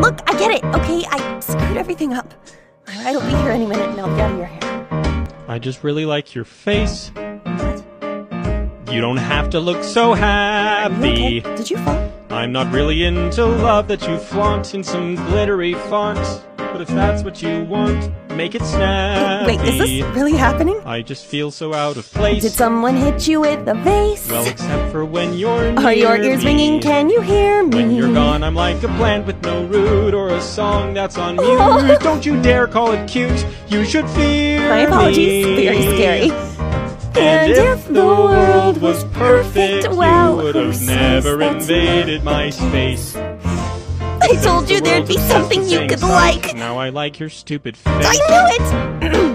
Look, I get it. Okay, I screwed everything up. My ride will be here any minute and I'll be out of your hair. I just really like your face. What? You don't have to look so Are you happy. okay? Did you fall? I'm not really into love that you flaunt in some glittery font. But if that's what you want, make it snappy. Wait, is this really happening? I just feel so out of place. Did someone hit you with a vase? Well, except for when you're Are your ears me. ringing? Can you hear me? When you're gone, I'm like a plant with no root or a song that's on mute. Oh. Don't you dare call it cute. You should fear My apologies. me. Very scary. And if the world was perfect, well, you would have never invaded my space. I told you The there'd be something you could like. Now I like your stupid face. I knew it!